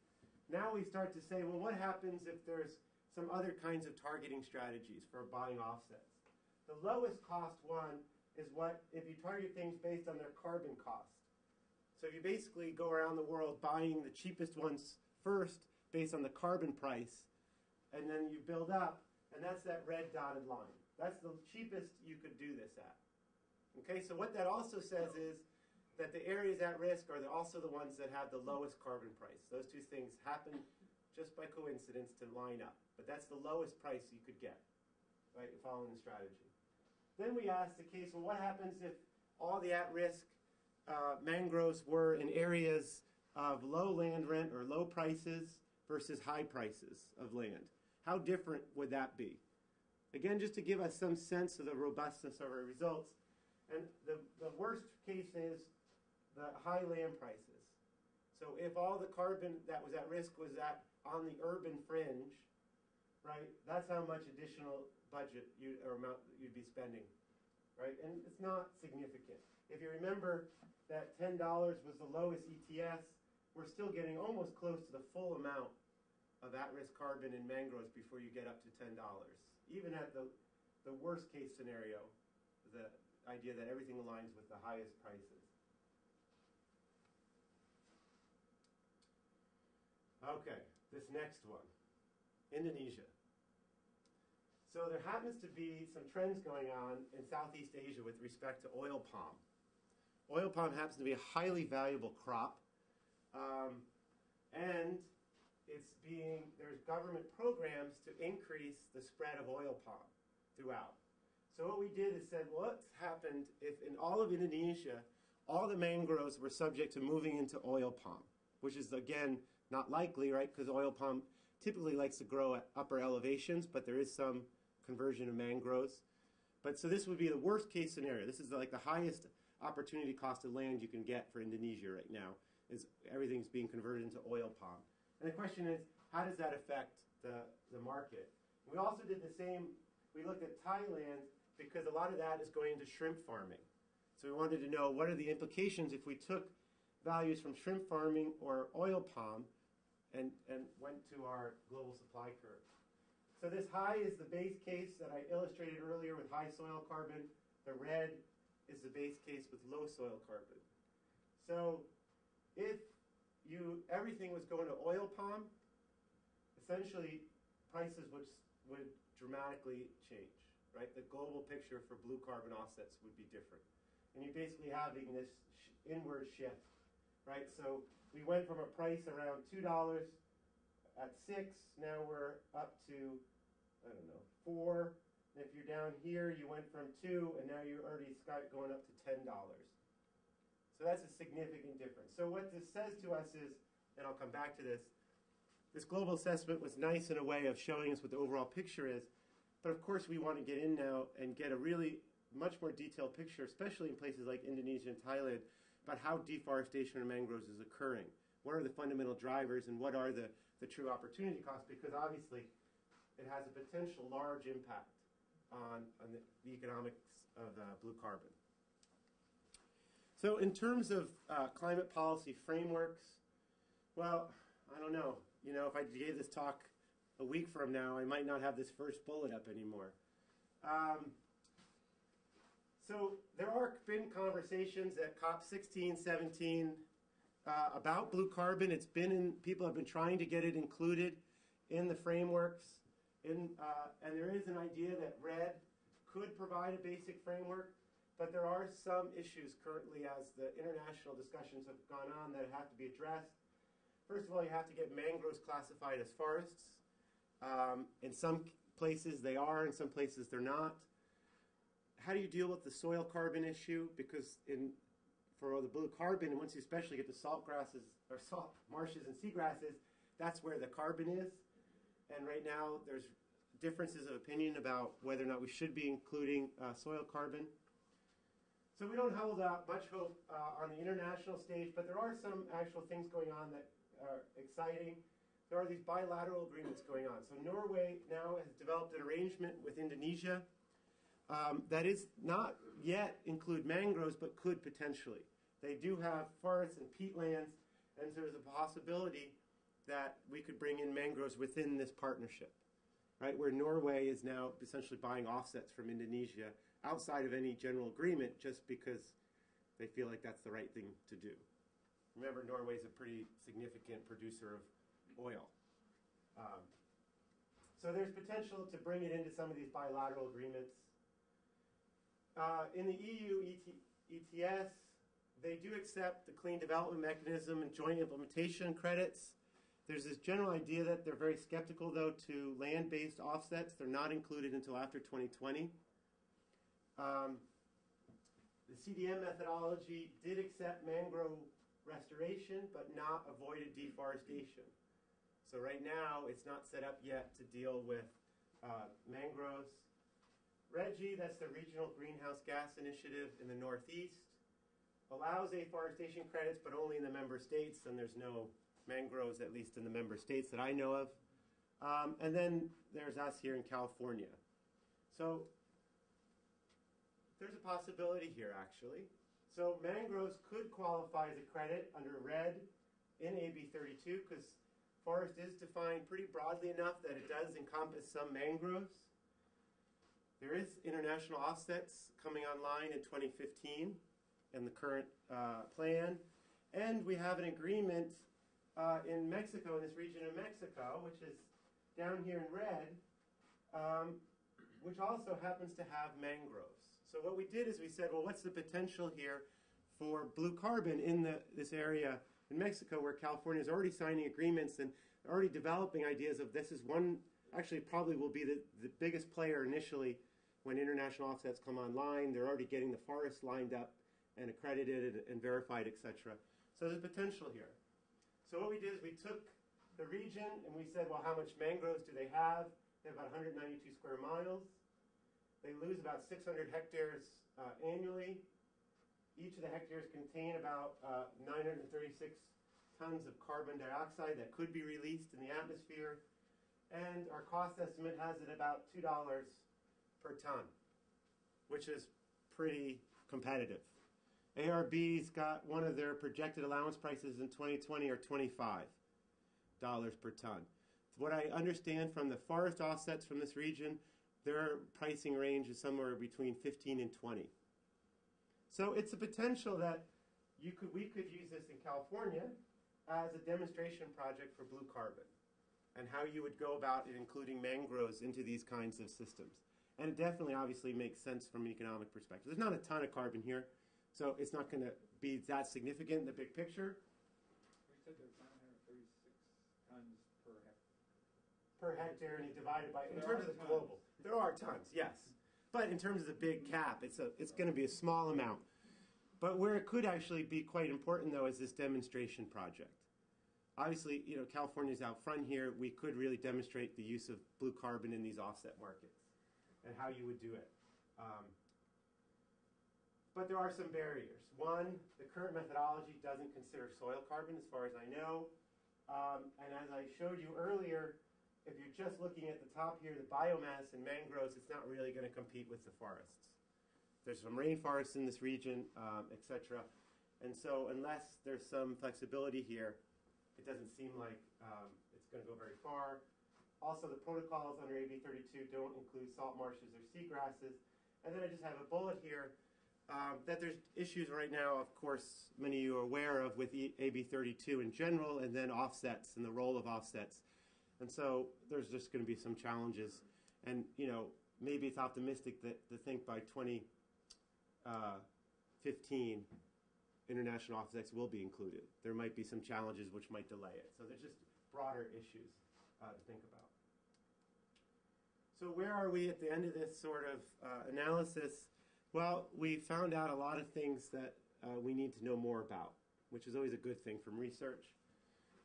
A: Now we start to say, well, what happens if there's some other kinds of targeting strategies for buying offsets? The lowest cost one is what if you target things based on their carbon cost. So if you basically go around the world buying the cheapest ones first based on the carbon price, and then you build up, and that's that red dotted line. That's the cheapest you could do this at. Okay, so what that also says is that the areas at risk are the, also the ones that have the lowest carbon price. Those two things happen just by coincidence to line up, but that's the lowest price you could get, right, following the strategy. Then we ask the case, well, what happens if all the at-risk uh, mangroves were in areas of low land rent or low prices versus high prices of land. How different would that be? Again, just to give us some sense of the robustness of our results. And the, the worst case is the high land prices. So if all the carbon that was at risk was at on the urban fringe, right, that's how much additional budget you, or amount you'd be spending, right? And it's not significant. If you remember that $10 was the lowest ETS, we're still getting almost close to the full amount of at-risk carbon in mangroves before you get up to $10. Even at the, the worst case scenario, the idea that everything aligns with the highest prices. Okay, this next one, Indonesia. So there happens to be some trends going on in Southeast Asia with respect to oil palm. Oil palm happens to be a highly valuable crop, um, and it's being there's government programs to increase the spread of oil palm throughout. So what we did is said, what's happened if in all of Indonesia, all the mangroves were subject to moving into oil palm, which is again not likely, right? Because oil palm typically likes to grow at upper elevations, but there is some conversion of mangroves. But so this would be the worst case scenario. This is like the highest opportunity cost of land you can get for Indonesia right now. Is everything's being converted into oil palm. And the question is, how does that affect the, the market? We also did the same, we looked at Thailand because a lot of that is going into shrimp farming. So we wanted to know what are the implications if we took values from shrimp farming or oil palm and, and went to our global supply curve. So this high is the base case that I illustrated earlier with high soil carbon. The red is the base case with low soil carbon. So if you everything was going to oil palm, essentially prices would, would dramatically change, right? The global picture for blue carbon offsets would be different. And you're basically having this sh- inward shift, right? So we went from a price around $2 at 6, now we're up to, I don't know, 4. If you're down here, you went from 2, and now you're already going up to $10. So that's a significant difference. So what this says to us is, and I'll come back to this, this global assessment was nice in a way of showing us what the overall picture is, but of course we want to get in now and get a really much more detailed picture, especially in places like Indonesia and Thailand, about how deforestation of mangroves is occurring. What are the fundamental drivers and what are the, the true opportunity costs? Because obviously it has a potential large impact on, on the, the economics of uh, blue carbon. So, in terms of uh, climate policy frameworks, well, I don't know. You know, if I gave this talk a week from now, I might not have this first bullet up anymore. Um, so, there are been conversations at COP 16, 17 uh, about blue carbon. It's been in, people have been trying to get it included in the frameworks. In, uh, and there is an idea that REDD could provide a basic framework. But there are some issues currently as the international discussions have gone on that have to be addressed. First of all, you have to get mangroves classified as forests. Um, in some places they are, in some places they're not. How do you deal with the soil carbon issue? Because in for the blue carbon, and once you especially get the salt grasses or salt marshes and seagrasses, that's where the carbon is. And right now, there's differences of opinion about whether or not we should be including uh, soil carbon. So we don't hold out much hope uh, on the international stage, but there are some actual things going on that are exciting. There are these bilateral agreements going on. So Norway now has developed an arrangement with Indonesia um, that is not yet include mangroves, but could potentially. They do have forests and peatlands, and so there's a possibility that we could bring in mangroves within this partnership, right? Where Norway is now essentially buying offsets from Indonesia outside of any general agreement just because they feel like that's the right thing to do. Remember, Norway is a pretty significant producer of oil. Um, so there's potential to bring it into some of these bilateral agreements. Uh, in the EU ET, ETS, they do accept the clean development mechanism and joint implementation credits. There's this general idea that they're very skeptical, though, to land based offsets. They're not included until after 2020. Um, the CDM methodology did accept mangrove restoration, but not avoided deforestation. So right now, it's not set up yet to deal with uh, mangroves. RGGI, that's the Regional Greenhouse Gas Initiative in the Northeast, allows afforestation credits, but only in the member states, and there's no mangroves, at least in the member states that I know of. Um, and then there's us here in California. So there's a possibility here, actually. So mangroves could qualify as a credit under REDD in AB 32 because forest is defined pretty broadly enough that it does encompass some mangroves. There is international offsets coming online in 2015 in the current uh, plan. And we have an agreement uh, in Mexico, in this region of Mexico, which is down here in red, um, which also happens to have mangroves. So what we did is we said, well, what's the potential here for blue carbon in the, this area in Mexico where California is already signing agreements and already developing ideas of this is one, actually probably will be the, the biggest player initially when international offsets come online. They're already getting the forests lined up and accredited and, and verified, etc. So there's potential here. So what we did is we took the region and we said, well, how much mangroves do they have? They have about 192 square miles. They lose about 600 hectares uh, annually. Each of the hectares contain about uh, 936 tons of carbon dioxide that could be released in the atmosphere. And our cost estimate has it about $2 per ton, which is pretty competitive. ARB's got one of their projected allowance prices in 2020 are 25 dollars per ton. What I understand from the forest offsets from this region, their pricing range is somewhere between 15 and 20. So it's a potential that you could we could use this in California as a demonstration project for blue carbon and how you would go about including mangroves into these kinds of systems. And it definitely obviously makes sense from an economic perspective. There's not a ton of carbon here, so it's not going to be that significant in the big picture.
D: We said there's nine hundred thirty-six tons per hectare.
A: per hectare and you divide it by, in
D: There
A: terms
D: are
A: of the
D: tons.
A: global. There are tons, yes. But in terms of the big cap, it's, a, it's going to be a small amount. But where it could actually be quite important, though, is this demonstration project. Obviously, you know, California's out front here. We could really demonstrate the use of blue carbon in these offset markets and how you would do it. Um, but there are some barriers. One, the current methodology doesn't consider soil carbon, as far as I know. Um, and as I showed you earlier, if you're just looking at the top here, the biomass in mangroves, it's not really going to compete with the forests. There's some rainforests in this region, um, etc. And so, unless there's some flexibility here, it doesn't seem like um, it's going to go very far. Also, the protocols under AB 32 don't include salt marshes or seagrasses. And then I just have a bullet here um, that there's issues right now, of course, many of you are aware of with AB 32 in general, and then offsets and the role of offsets. And so there's just going to be some challenges. And, you know, maybe it's optimistic that to think by 2015, international offsets will be included. There might be some challenges which might delay it. So there's just broader issues uh, to think about. So where are we at the end of this sort of uh, analysis? Well, we found out a lot of things that uh, we need to know more about, which is always a good thing from research.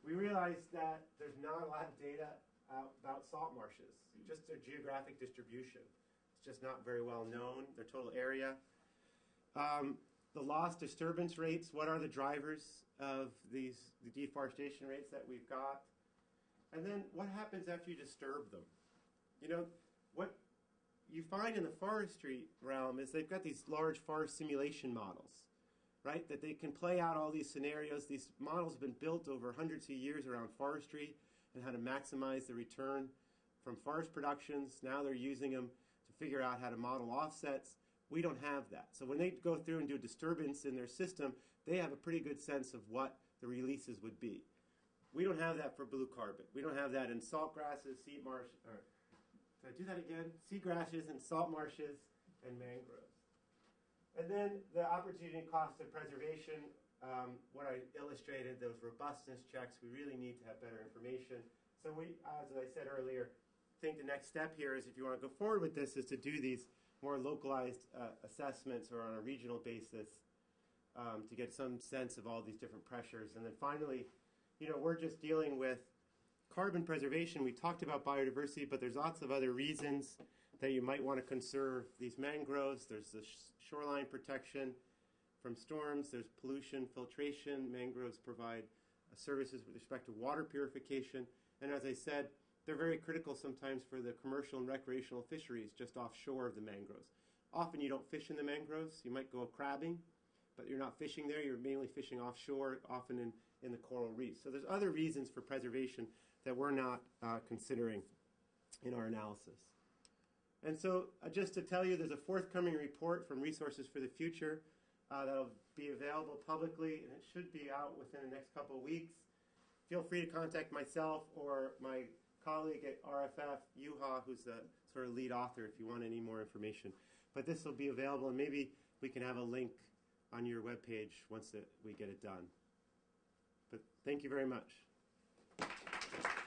A: We realized that there's not a lot of data out about salt marshes, just their geographic distribution. It's just not very well known, their total area. Um, the loss disturbance rates, what are the drivers of these the deforestation rates that we've got? And then what happens after you disturb them? You know, what you find in the forestry realm is they've got these large forest simulation models, right? That they can play out all these scenarios. These models have been built over hundreds of years around forestry and how to maximize the return from forest productions. Now they're using them to figure out how to model offsets. We don't have that. So when they go through and do a disturbance in their system, they have a pretty good sense of what the releases would be. We don't have that for blue carbon. We don't have that in salt grasses, seed marsh, did I do that again? Seagrasses and salt marshes and mangroves. And then the opportunity cost of preservation, um, what I illustrated, those robustness checks, we really need to have better information. So we, as I said earlier, think the next step here is if you want to go forward with this is to do these more localized uh, assessments or on a regional basis um, to get some sense of all these different pressures. And then finally, you know, we're just dealing with carbon preservation. We talked about biodiversity, but there's lots of other reasons that you might want to conserve these mangroves. There's the sh- shoreline protection from storms, there's pollution filtration. Mangroves provide uh, services with respect to water purification. And as I said, they're very critical sometimes for the commercial and recreational fisheries just offshore of the mangroves. Often you don't fish in the mangroves. You might go crabbing, but you're not fishing there. You're mainly fishing offshore, often in, in the coral reefs. So there's other reasons for preservation that we're not uh, considering in our analysis. And so, uh, just to tell you, there's a forthcoming report from Resources for the Future uh, that'll be available publicly, and it should be out within the next couple of weeks. Feel free to contact myself or my colleague at RFF, Juha, who's the sort of lead author, if you want any more information. But this will be available, and maybe we can have a link on your webpage once it, we get it done. But thank you very much. Gracias.